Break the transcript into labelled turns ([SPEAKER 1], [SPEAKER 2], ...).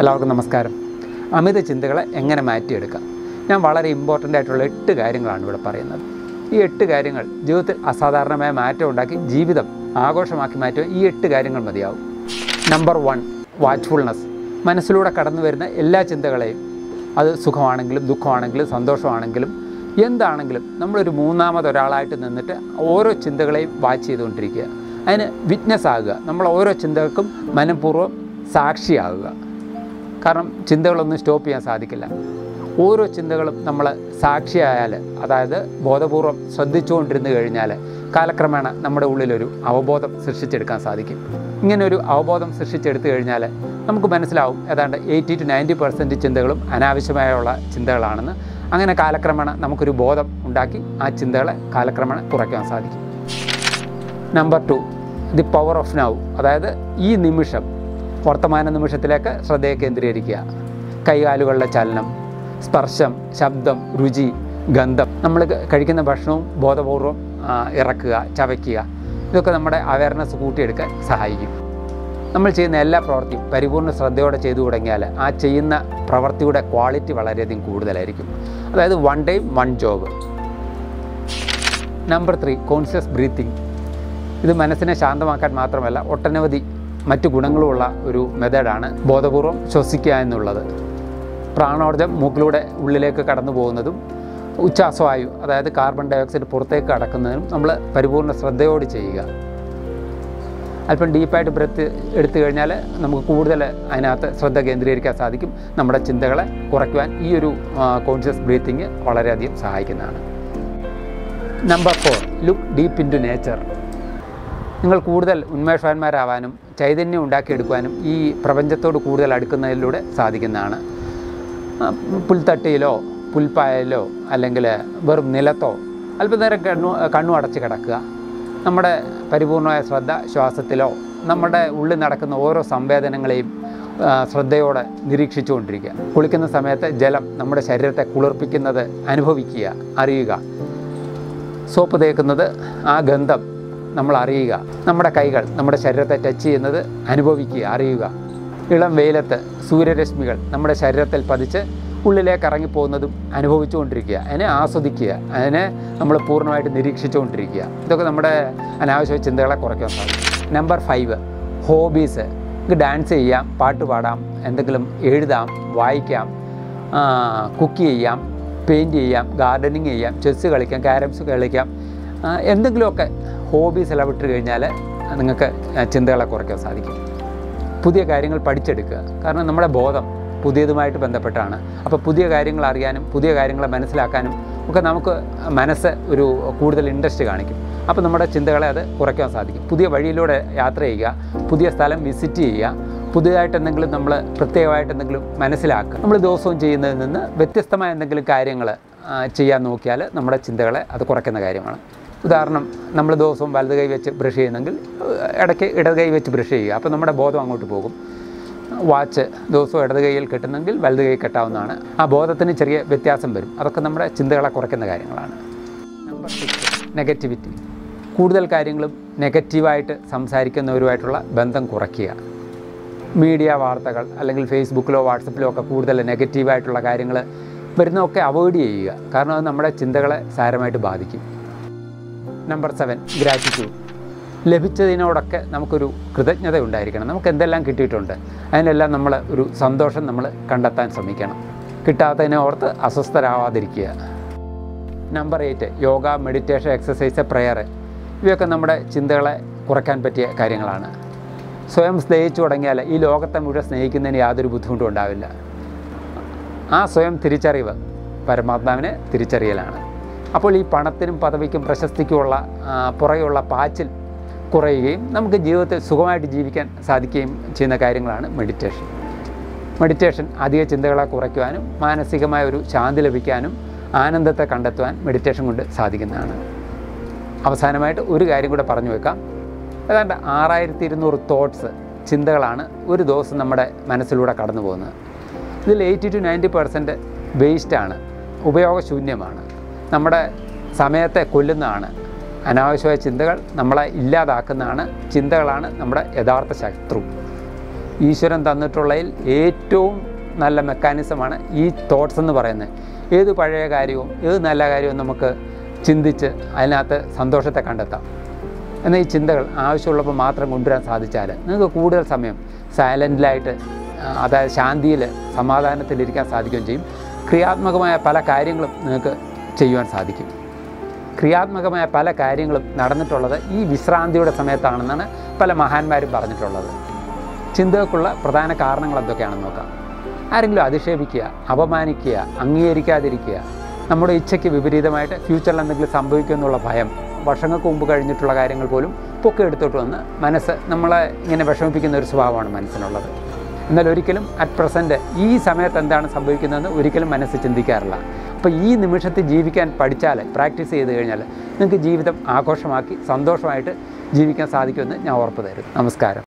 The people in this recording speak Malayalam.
[SPEAKER 1] എല്ലാവർക്കും നമസ്കാരം. അമിത ചിന്തകളെ എങ്ങനെ മാറ്റിയെടുക്കാം? ഞാൻ വളരെ ഇമ്പോർട്ടന്റ് ആയിട്ടുള്ള എട്ട് കാര്യങ്ങളാണ് ഇവിടെ പറയുന്നത്. ഈ എട്ട് കാര്യങ്ങൾ ജീവിതത്തിൽ അസാധാരണമായ മാറ്റം ഉണ്ടാക്കി ജീവിതം ആഘോഷമാക്കി മാറ്റുക ഈ എട്ട് കാര്യങ്ങൾ മതിയാവും. നമ്പർ വൺ വാച്ച്ഫുൾനെസ് മനസ്സിലൂടെ കടന്നു വരുന്ന എല്ലാ ചിന്തകളെയും അത് സുഖമാണെങ്കിലും ദുഃഖമാണെങ്കിലും സന്തോഷമാണെങ്കിലും എന്താണെങ്കിലും നമ്മളൊരു മൂന്നാമതൊരാളായിട്ട് നിന്നിട്ട് ഓരോ ചിന്തകളെയും വാച്ച് ചെയ്തുകൊണ്ടിരിക്കുക. അതിന് വിറ്റ്നസ് ആകുക. നമ്മൾ ഓരോ ചിന്തകൾക്കും മനഃപൂർവം സാക്ഷിയാകുക. കാരണം ചിന്തകളൊന്നും സ്റ്റോപ്പ് ചെയ്യാൻ സാധിക്കില്ല. ഓരോ ചിന്തകളും നമ്മൾ സാക്ഷിയായാൽ അതായത് ബോധപൂർവം ശ്രദ്ധിച്ചുകൊണ്ടിരുന്നു കഴിഞ്ഞാൽ കാലക്രമേണ നമ്മുടെ ഉള്ളിലൊരു അവബോധം സൃഷ്ടിച്ചെടുക്കാൻ സാധിക്കും. ഇങ്ങനൊരു അവബോധം സൃഷ്ടിച്ചെടുത്തു കഴിഞ്ഞാൽ നമുക്ക് മനസ്സിലാവും ഏതാണ്ട് എയ്റ്റി ടു നയന്റി പെർസെന്റ് ചിന്തകളും അനാവശ്യമായുള്ള ചിന്തകളാണെന്ന്. അങ്ങനെ കാലക്രമേണ നമുക്കൊരു ബോധം ഉണ്ടാക്കി ആ ചിന്തകളെ കാലക്രമേണ കുറയ്ക്കാൻ സാധിക്കും. Number two the power of now അതായത് ഈ നിമിഷം വർത്തമാന നിമിഷത്തിലേക്ക് ശ്രദ്ധയെ കേന്ദ്രീകരിക്കുക. കൈകാലുകളുടെ ചലനം സ്പർശം ശബ്ദം രുചി ഗന്ധം. നമ്മൾ കഴിക്കുന്ന ഭക്ഷണവും ബോധപൂർവം ഇറക്കുക ചവയ്ക്കുക. ഇതൊക്കെ നമ്മുടെ അവയർനെസ് കൂട്ടിയെടുക്കാൻ സഹായിക്കും. നമ്മൾ ചെയ്യുന്ന എല്ലാ പ്രവൃത്തിയും പരിപൂർണ ശ്രദ്ധയോടെ ചെയ്തു തുടങ്ങിയാൽ ആ ചെയ്യുന്ന പ്രവൃത്തിയുടെ ക്വാളിറ്റി വളരെയധികം കൂടുതലായിരിക്കും. അതായത് one time one job number three conscious breathing ഇത് മനസ്സിനെ ശാന്തമാക്കാൻ മാത്രമല്ല ഒട്ടനവധി മറ്റു ഗുണങ്ങളുമുള്ള ഒരു മെത്തേഡാണ് ബോധപൂർവം ശ്വസിക്കുക എന്നുള്ളത്. പ്രാണോർജം മൂക്കിലൂടെ ഉള്ളിലേക്ക് കടന്നു പോകുന്നതും ഉച്ഛാസവായു അതായത് കാർബൺ ഡയോക്സൈഡ് പുറത്തേക്ക് കടക്കുന്നതിനും നമ്മൾ പരിപൂർണ ശ്രദ്ധയോട് ചെയ്യുക. അല്പം ഡീപ്പായിട്ട് ബ്രത്ത് എടുത്തു കഴിഞ്ഞാൽ നമുക്ക് കൂടുതൽ അതിനകത്ത് ശ്രദ്ധ കേന്ദ്രീകരിക്കാൻ സാധിക്കും. നമ്മുടെ ചിന്തകളെ കുറയ്ക്കുവാൻ ഈ ഒരു കോൺഷ്യസ് ബ്രീത്തിങ് വളരെയധികം സഹായിക്കുന്നതാണ്. Number four look deep into nature നിങ്ങൾ കൂടുതൽ ഉന്മേഷവാന്മാരാവാനും ചൈതന്യം ഉണ്ടാക്കിയെടുക്കുവാനും ഈ പ്രപഞ്ചത്തോട് കൂടുതൽ അടുക്കുന്നതിലൂടെ സാധിക്കുന്നതാണ്. പുൽത്തട്ടിയിലോ പുൽപ്പായലോ അല്ലെങ്കിൽ വെറും നിലത്തോ അല്പനേരം കണ്ണു കണ്ണു അടച്ച് കിടക്കുക. നമ്മുടെ പരിപൂർണമായ ശ്രദ്ധ ശ്വാസത്തിലോ നമ്മുടെ ഉള്ളിൽ നടക്കുന്ന ഓരോ സംവേദനങ്ങളെയും ശ്രദ്ധയോടെ നിരീക്ഷിച്ചുകൊണ്ടിരിക്കുക. കുളിക്കുന്ന സമയത്ത് ജലം നമ്മുടെ ശരീരത്തെ കുളിർപ്പിക്കുന്നത് അനുഭവിക്കുക അറിയുക. സോപ്പ് തേക്കുന്നത് ആ ഗന്ധം നമ്മൾ അറിയുക നമ്മുടെ കൈകൾ നമ്മുടെ ശരീരത്തെ ടച്ച് ചെയ്യുന്നത് അനുഭവിക്കുക അറിയുക. ഇളം വെയിലത്ത് സൂര്യരശ്മികൾ നമ്മുടെ ശരീരത്തിൽ പതിച്ച് ഉള്ളിലേക്ക് ഇറങ്ങിപ്പോകുന്നതും അനുഭവിച്ചുകൊണ്ടിരിക്കുക അതിനെ ആസ്വദിക്കുക. അതിനെ നമ്മൾ പൂർണമായിട്ട് നിരീക്ഷിച്ചുകൊണ്ടിരിക്കുക ഇതൊക്കെ നമ്മുടെ അനാവശ്യ ചിന്തകളെ കുറയ്ക്കാൻ സാധിക്കും. നമ്പർ ഫൈവ് ഹോബീസ് നമുക്ക് ഡാൻസ് ചെയ്യാം പാട്ട് പാടാം എന്തെങ്കിലും എഴുതാം വായിക്കാം കുക്ക് ചെയ്യാം പെയിന്റ് ചെയ്യാം ഗാർഡനിങ് ചെയ്യാം ചെസ്സ് കളിക്കാം ക്യാരംസ് കളിക്കാം എന്തെങ്കിലുമൊക്കെ ഹോബീസ് എല്ലാം വിട്ട് കഴിഞ്ഞാൽ നിങ്ങൾക്ക് ചിന്തകളെ കുറയ്ക്കാൻ സാധിക്കും. പുതിയ കാര്യങ്ങൾ പഠിച്ചെടുക്കുക. കാരണം നമ്മുടെ ബോധം പുതിയതുമായിട്ട് ബന്ധപ്പെട്ടാണ്. അപ്പോൾ പുതിയ കാര്യങ്ങൾ അറിയാനും പുതിയ കാര്യങ്ങളെ മനസ്സിലാക്കാനും ഒക്കെ നമുക്ക് മനസ്സ് ഒരു കൂടുതൽ ഇൻട്രസ്റ്റ് കാണിക്കും. അപ്പോൾ നമ്മുടെ ചിന്തകളെ അത് കുറയ്ക്കാൻ സാധിക്കും. പുതിയ വഴിയിലൂടെ യാത്ര ചെയ്യുക പുതിയ സ്ഥലം വിസിറ്റ് ചെയ്യുക പുതിയതായിട്ട് എന്തെങ്കിലും നമ്മൾ പ്രത്യേകമായിട്ട് എന്തെങ്കിലും മനസ്സിലാക്കുക. നമ്മൾ ദിവസവും ചെയ്യുന്നതിൽ നിന്ന് വ്യത്യസ്തമായ എന്തെങ്കിലും കാര്യങ്ങൾ ചെയ്യാൻ നോക്കിയാൽ നമ്മുടെ ചിന്തകളെ അത് കുറയ്ക്കുന്ന കാര്യമാണ്. ഉദാഹരണം നമ്മൾ ദിവസവും വലത് കൈ വെച്ച് ബ്രഷ് ചെയ്യുന്നെങ്കിൽ ഇടയ്ക്ക് ഇടത് കൈ വെച്ച് ബ്രഷ് ചെയ്യുക. അപ്പോൾ നമ്മുടെ ബോധം അങ്ങോട്ട് പോകും. വാച്ച് ദിവസവും ഇടത് കൈയിൽ കെട്ടുന്നെങ്കിൽ വലത് കൈ കെട്ടാവുന്നതാണ്. ആ ബോധത്തിന് ചെറിയ വ്യത്യാസം വരും. അതൊക്കെ നമ്മുടെ ചിന്തകളെ കുറയ്ക്കുന്ന കാര്യങ്ങളാണ്. നമ്പർ സിക്സ് നെഗറ്റിവിറ്റി കൂടുതൽ കാര്യങ്ങളും നെഗറ്റീവായിട്ട് സംസാരിക്കുന്നവരുമായിട്ടുള്ള ബന്ധം കുറയ്ക്കുക. മീഡിയ വാർത്തകൾ അല്ലെങ്കിൽ ഫേസ്ബുക്കിലോ വാട്സപ്പിലോ ഒക്കെ കൂടുതൽ നെഗറ്റീവായിട്ടുള്ള കാര്യങ്ങൾ വരുന്നതൊക്കെ അവോയ്ഡ് ചെയ്യുക. കാരണം അത് നമ്മുടെ ചിന്തകളെ സാരമായിട്ട് ബാധിക്കും. നമ്പർ സെവൻ ഗ്രാറ്റിറ്റ്യൂഡ് ലഭിച്ചതിനോടൊക്കെ നമുക്കൊരു കൃതജ്ഞത ഉണ്ടായിരിക്കണം നമുക്ക് എന്തെല്ലാം കിട്ടിയിട്ടുണ്ട്? അതിനെല്ലാം നമ്മൾ ഒരു സന്തോഷം നമ്മൾ കണ്ടെത്താൻ ശ്രമിക്കണം. കിട്ടാത്തതിനെ ഓർത്ത് അസ്വസ്ഥരാവാതിരിക്കുക. Number eight yoga meditation exercise prayer ഇവയൊക്കെ നമ്മുടെ ചിന്തകളെ കുറയ്ക്കാൻ പറ്റിയ കാര്യങ്ങളാണ്. സ്വയം സ്നേഹിച്ചു തുടങ്ങിയാൽ ഈ ലോകത്തെ മുഴുവൻ സ്നേഹിക്കുന്നതിന് യാതൊരു ബുദ്ധിമുട്ടും ഉണ്ടാവില്ല. ആ സ്വയം തിരിച്ചറിവ് പരമാത്മാവിനെ തിരിച്ചറിയലാണ്. അപ്പോൾ ഈ പണത്തിനും പദവിക്കും പ്രശസ്തിക്കുമുള്ള പുറകെയുള്ള പാച്ചിൽ കുറയുകയും നമുക്ക് ജീവിതത്തിൽ സുഖമായിട്ട് ജീവിക്കാൻ സാധിക്കുകയും ചെയ്യുന്ന കാര്യങ്ങളാണ് മെഡിറ്റേഷൻ മെഡിറ്റേഷൻ അധിക ചിന്തകളെ കുറയ്ക്കുവാനും മാനസികമായ ഒരു ശാന്തി ലഭിക്കാനും ആനന്ദത്തെ കണ്ടെത്തുവാൻ മെഡിറ്റേഷൻ കൊണ്ട് സാധിക്കുന്നതാണ്. അവസാനമായിട്ട് ഒരു കാര്യം കൂടെ പറഞ്ഞു വെക്കാം. ഏതാണ്ട് ആറായിരത്തി ഇരുന്നൂറ് തോട്ട്സ് ചിന്തകളാണ് ഒരു ദിവസം നമ്മുടെ മനസ്സിലൂടെ കടന്നു പോകുന്നത് ഇതിൽ എയ്റ്റി ടു നയന്റി പെർസെന്റ് വേസ്റ്റാണ് ഉപയോഗശൂന്യമാണ്. നമ്മുടെ സമയത്തെ കൊല്ലുന്നതാണ്. അനാവശ്യമായ ചിന്തകൾ നമ്മളെ ഇല്ലാതാക്കുന്നതാണ്. ചിന്തകളാണ് നമ്മുടെ യഥാർത്ഥ ശത്രു. ഈശ്വരൻ തന്നിട്ടുള്ളതിൽ ഏറ്റവും നല്ല മെക്കാനിസമാണ് ഈ തോട്ട്സ് എന്ന് പറയുന്നത്. ഏത് പഴയ കാര്യവും ഏത് നല്ല കാര്യവും നമുക്ക് ചിന്തിച്ച് അതിനകത്ത് സന്തോഷത്തെ കണ്ടെത്താം. എന്നാൽ ഈ ചിന്തകൾ ആവശ്യമുള്ളപ്പോൾ മാത്രം കൊണ്ടുവരാൻ സാധിച്ചാൽ നിങ്ങൾക്ക് കൂടുതൽ സമയം സൈലന്റിലായിട്ട് അതായത് ശാന്തിയിൽ സമാധാനത്തിലിരിക്കാൻ സാധിക്കുകയും ചെയ്യും. ക്രിയാത്മകമായ പല കാര്യങ്ങളും നിങ്ങൾക്ക് ചെയ്യുവാൻ സാധിക്കും. ക്രിയാത്മകമായ പല കാര്യങ്ങളും നടന്നിട്ടുള്ളത് ഈ വിശ്രാന്തിയുടെ സമയത്താണെന്നാണ് പല മഹാന്മാരും പറഞ്ഞിട്ടുള്ളത്. ചിന്തകൾക്കുള്ള പ്രധാന കാരണങ്ങൾ എന്തൊക്കെയാണെന്ന് നോക്കാം. ആരെങ്കിലും അധിക്ഷേപിക്കുക അപമാനിക്കുക അംഗീകരിക്കാതിരിക്കുക നമ്മുടെ ഇച്ഛയ്ക്ക് വിപരീതമായിട്ട് ഫ്യൂച്ചറിൽ എന്തെങ്കിലും സംഭവിക്കുമെന്നുള്ള ഭയം വർഷങ്ങൾക്ക് മുമ്പ് കഴിഞ്ഞിട്ടുള്ള കാര്യങ്ങൾ പോലും പൊക്കെ എടുത്തോട്ട് വന്ന് മനസ്സ് നമ്മളെ ഇങ്ങനെ വിഷമിപ്പിക്കുന്ന ഒരു സ്വഭാവമാണ് മനസ്സിനുള്ളത്. എന്നാൽ ഒരിക്കലും അറ്റ് പ്രസന്റ് ഈ സമയത്ത് എന്താണ് സംഭവിക്കുന്നതെന്ന് ഒരിക്കലും മനസ്സ് ചിന്തിക്കാറില്ല. അപ്പോൾ ഈ നിമിഷത്തിൽ ജീവിക്കാൻ പഠിച്ചാൽ പ്രാക്ടീസ് ചെയ്ത് കഴിഞ്ഞാൽ നിങ്ങൾക്ക് ജീവിതം ആഘോഷമാക്കി സന്തോഷമായിട്ട് ജീവിക്കാൻ സാധിക്കുമെന്ന് ഞാൻ ഉറപ്പ് തരുന്നു. നമസ്കാരം.